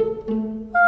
Música